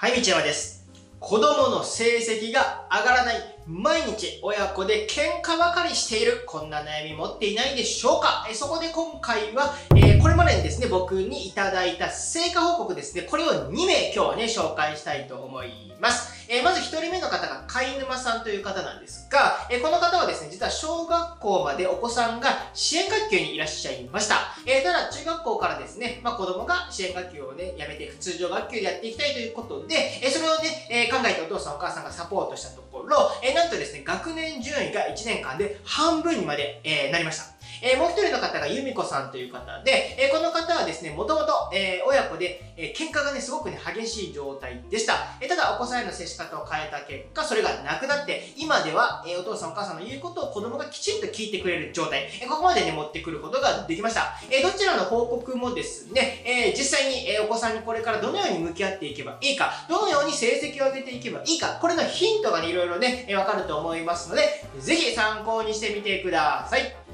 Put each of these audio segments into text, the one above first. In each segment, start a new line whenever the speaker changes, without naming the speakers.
はい、道山です。子供の成績が上がらない。毎日親子で喧嘩ばかりしている。こんな悩み持っていないでしょうか？えそこで今回は、えーこれまでにですね、僕にいただいた成果報告ですね、これを2名今日はね、紹介したいと思います。えーまず1人目の方が貝沼さんという方なんですが、えーこの方はですね、実は小学校までお子さんが支援学級にいらっしゃいました。えただ中学校からですね、まあ、子供が支援学級をね、やめて通常学級でやっていきたいということで、えそれをね、え考えてお父さんお母さんがサポートしたとろ、えなんとですね、学年順位が1年間で半分にまで、えなりました。えーもう一人の方が由美子さんという方で、えーこの方はですね、もともと、え親子で、えー喧嘩がね、すごくね、激しい状態でした。えーただ、お子さんへの接し方を変えた結果、それがなくなって、今では、えーお父さんお母さんの言うことを子供がきちんと聞いてくれる状態、えーここまでね、持ってくることができました。えーどちらの報告もですね、えー実際に、えーお子さんにこれからどのように向き合っていけばいいか、どのように成績を上げていけばいいか、これのヒントがね、いろいろね、えーわかると思いますので、ぜひ参考にしてみてください。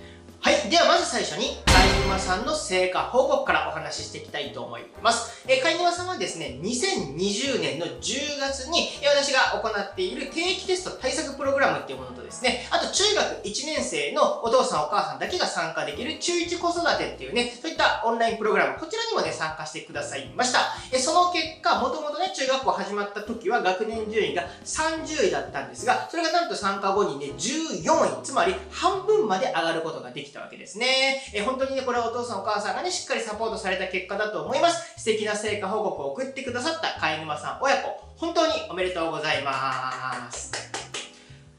はい。では、まず最初に、貝沼さんの成果報告からお話ししていきたいと思います。えー、貝沼さんはですね、2020年の10月に、え私が行っている定期テスト対策プログラムっていうものとですね、あと中学1年生のお父さんお母さんだけが参加できる中1子育てっていうね、そういったオンラインプログラム、こちらにもね、参加してくださいました。えその結果、もともとね、中学校始まった時は学年順位が30位だったんですが、それがなんと参加後にね、14位、つまり半分まで上がることができたたわけですね。えー本当にね、これはお父さんお母さんがね、しっかりサポートされた結果だと思います。素敵な成果報告を送ってくださった貝沼さん親子、本当におめでとうございます。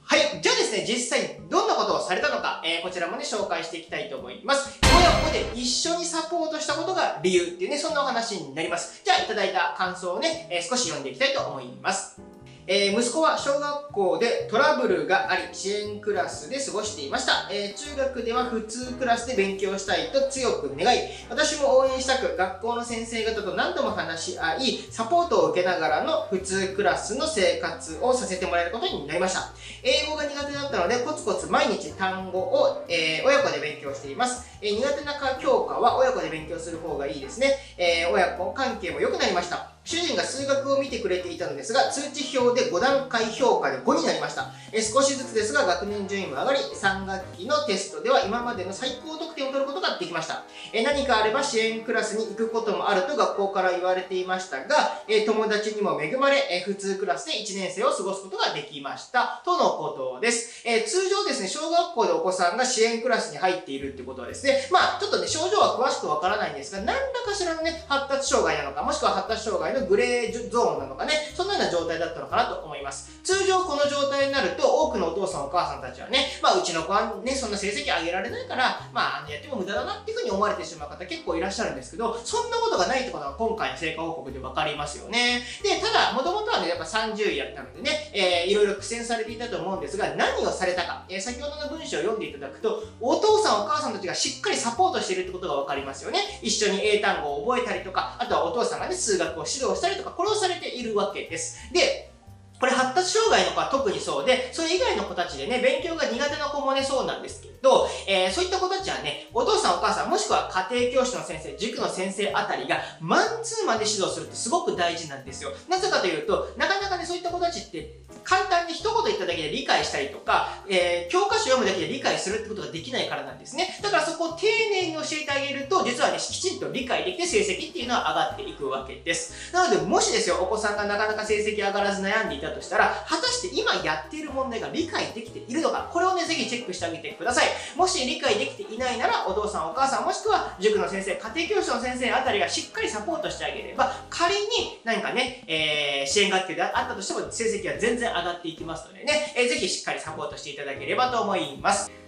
はい。じゃあですね、実際どんなことをされたのか、えーこちらもね、紹介していきたいと思います。親子で一緒にサポートしたことが理由っていうね、そんなお話になります。じゃあ、いただいた感想をね、えー少し読んでいきたいと思います。えー息子は小学校でトラブルがあり、支援クラスで過ごしていました。えー中学では普通クラスで勉強したいと強く願い、私も応援したく、学校の先生方と何度も話し合い、サポートを受けながらの普通クラスの生活をさせてもらえることになりました。英語が苦手だったので、コツコツ毎日単語を、えー親子で勉強しています。え苦手な教科は親子で勉強する方がいいですね。え親子関係も良くなりました。主人が数学を見てくれていたのですが、通知表で5段階評価で5になりました。え少しずつですが、学年順位も上がり、3学期のテストでは今までの最高得点を取ることができました。え何かあれば支援クラスに行くこともあると学校から言われていましたが、え友達にも恵まれ、え普通クラスで1年生を過ごすことができました。とのことです。えー通常ですね、小学校でお子さんが支援クラスに入っているってことはですね、まあちょっとね、症状は詳しくわからないんですが、何らかしらのね、発達障害なのか、もしくは発達障害のグレーゾーンなのかね、そんなような状態だったのかなと思います。通常この状態になると、多くのお父さんお母さんたちはね、まあうちの子はね、そんな成績上げられないから、まああのやっても無駄だなっていうふうに思われてしまう方結構いらっしゃるんですけど、そんなことがないってことが今回の成果報告で分かりますよね。で、ただ、もともとはね、やっぱ30位やったのでね、えー、いろいろ苦戦されていたと思うんですが、何をされたか、えー先ほどの文章を読んでいただくと、お父さんお母さんたちがしっかりサポートしているってことが分かりますよね。一緒に英単語を覚えたりとか、あとはお父さんがね、数学を指導したりとか、これをされているわけです。で、これ発達障害の子は特にそうで、それ以外の子たちでね、勉強が苦手な子もね、そうなんですけど、とえーそういった子たちはね、お父さんお母さん、もしくは家庭教師の先生、塾の先生あたりが、マンツーマンで指導するってすごく大事なんですよ。なぜかというと、なかなかね、そういった子たちって、簡単に一言言っただけで理解したりとか、えー教科書読むだけで理解するってことができないからなんですね。だからそこを丁寧に教えてあげると、実はね、きちんと理解できて成績っていうのは上がっていくわけです。なので、もしですよ、お子さんがなかなか成績上がらず悩んでいたとしたら、果たして今やっている問題が理解できているのか、これをね、ぜひチェックしてあげてください。もし理解できていないなら、お父さん、お母さん、もしくは塾の先生、家庭教師の先生あたりがしっかりサポートしてあげれば、仮に何かね、えー支援学級であったとしても、成績は全然上がっていきますのでね、えーぜひしっかりサポートしていただければと思います。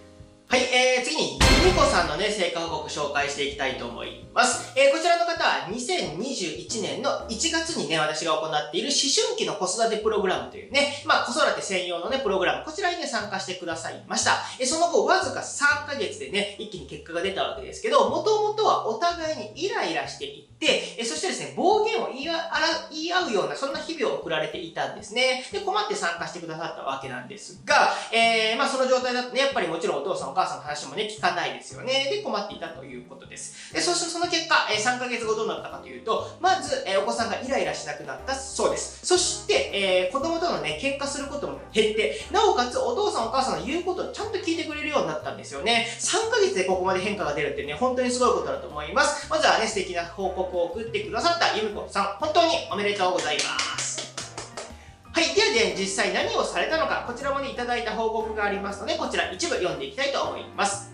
ので、成果報告紹介していきたいと思います。えー、こちらの方は2021年の1月にね、私が行っている思春期の子育てプログラムというね、まあ子育て専用のね、プログラム、こちらにね、参加してくださいました。えー、その後、わずか3ヶ月でね、一気に結果が出たわけですけど、もともとはお互いにイライラしていって、えそしてですね、暴言を言い言い合うような、そんな日々を送られていたんですね。で、困って参加してくださったわけなんですが、えー、まあその状態だとね、やっぱりもちろんお父さんお母さんの話もね、聞かないですよね。で、困っていたということです。で、そしてその結果、え、3ヶ月後どうなったかというと、まず、え、お子さんがイライラしなくなったそうです。そして、えー、子供とのね、喧嘩することも減って、なおかつお父さんお母さんの言うことをちゃんと聞いてくれるようになったんですよね。3 3ヶ月でここまで変化が出るってね、本当にすごいことだと思います。まずはね、素敵な報告を送ってくださったゆみこさん、本当におめでとうございます。はい。ではで、実際何をされたのか、こちらもね、いただいた報告がありますので、こちら一部読んでいきたいと思います。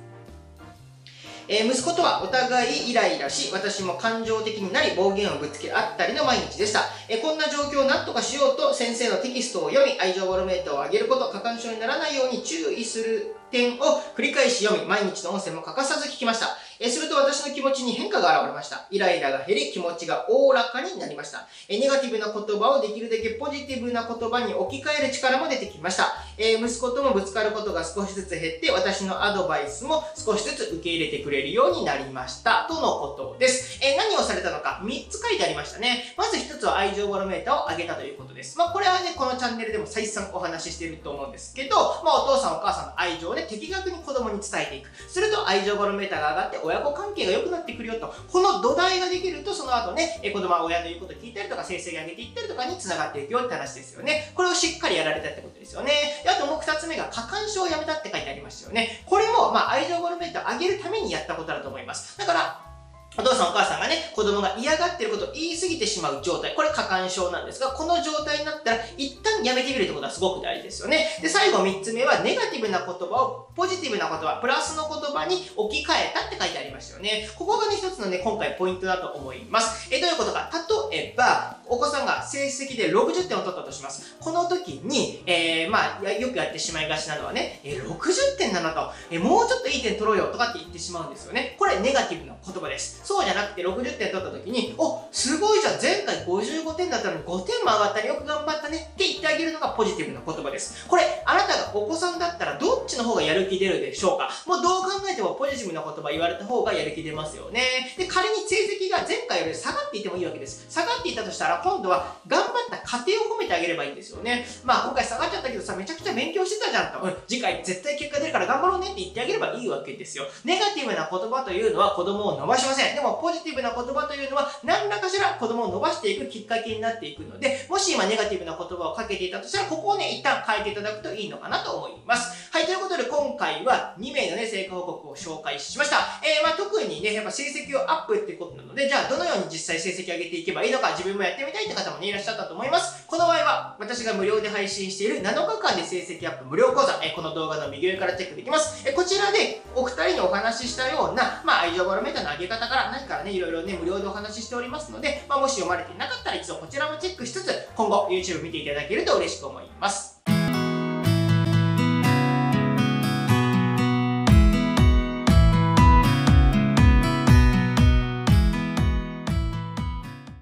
えー、息子とはお互いイライラし、私も感情的になり暴言をぶつけ合ったりの毎日でした。えー、こんな状況を何とかしようと先生のテキストを読み、愛情ボロメーターを上げること、過干渉にならないように注意する点を繰り返し読み、毎日の音声も欠かさず聞きました。えすと私の気持ちに変化が現れました。イライラが減り、気持ちがおおらかになりました。えネガティブな言葉をできるだけポジティブな言葉に置き換える力も出てきました。え息子ともぶつかることが少しずつ減って、私のアドバイスも少しずつ受け入れてくれるようになりました。とのことです。え何をされたのか、3つ書いてありましたね。まず1つは愛情バロメーターを上げたということです。まあ、これはね、このチャンネルでも再三お話ししていると思うんですけど、まあ、お父さんお母さんの愛情をね、的確に子供に伝えていく。すると愛情バロメーターが上がって親子関関係が良くなってくるよと。この土台ができると、その後ね、え子供は親の言うことを聞いたりとか、先生が上げていったりとかに繋がっていくよって話ですよね。これをしっかりやられたってことですよね。であともう二つ目が、過干渉をやめたって書いてありましたよね。これも、まあ、愛情バロメーターを上げるためにやったことだと思います。だから、おさんお母さんがね、子供が嫌がってることを言い過ぎてしまう状態。これ過干渉なんですが、この状態になったら一旦やめてみるってことはすごく大事ですよね。で、最後三つ目はネガティブな言葉をポジティブな言葉、プラスの言葉に置き換えたって書いてありましたよね。ここがね、一つのね、今回ポイントだと思います。え、どういうことか。例えば、お子さんが成績で60点を取ったとします。この時に、えー、まあ、よくやってしまいがちなのはね、え、60点なのと、え、もうちょっといい点取ろうよとかって言ってしまうんですよね。これネガティブな言葉です。そうじゃなくて60点取った時に、お、すごいじゃん、前回55点だったのに5点も上がったね、よく頑張ったねって言ってあげるのがポジティブな言葉です。これ、あなたがお子さんだったらどっちの方がやる気出るでしょうか？もうどう考えてもポジティブな言葉言われた方がやる気出ますよね。で、仮に成績が前回より下がっていてもいいわけです。下がっていたとしたら、今度は頑張った過程を褒めてあげればいいんですよね。まあ、今回下がっちゃったけどさ、めちゃくちゃ勉強してたじゃんと。うん、次回絶対結果出るから頑張ろうねって言ってあげればいいわけですよ。ネガティブな言葉というのは子供を伸ばしません。でも、ポジティブな言葉というのは、何らかしら子供を伸ばしていくきっかけになっていくので、もし今ネガティブな言葉をかけていたとしたら、ここをね、一旦変えていただくといいのかなと思います。はい、ということで今回は2名のね、成果報告を紹介しました。えー、まあ特にね、やっぱ成績をアップってことなので、じゃあどのように実際成績上げていけばいいのか、自分もやってみたいって方もね、いらっしゃったと思います。この場合は、私が無料で配信している7日間で成績アップ無料講座、えー、この動画の右上からチェックできます。えー、こちらでお二人にお話ししたような、まあ愛情バロメーターの上げ方から何からね、いろいろね、無料でお話ししておりますので、まあもし読まれていなかったら一度こちらもチェックしつつ、今後 YouTube 見ていただけると嬉しく思います。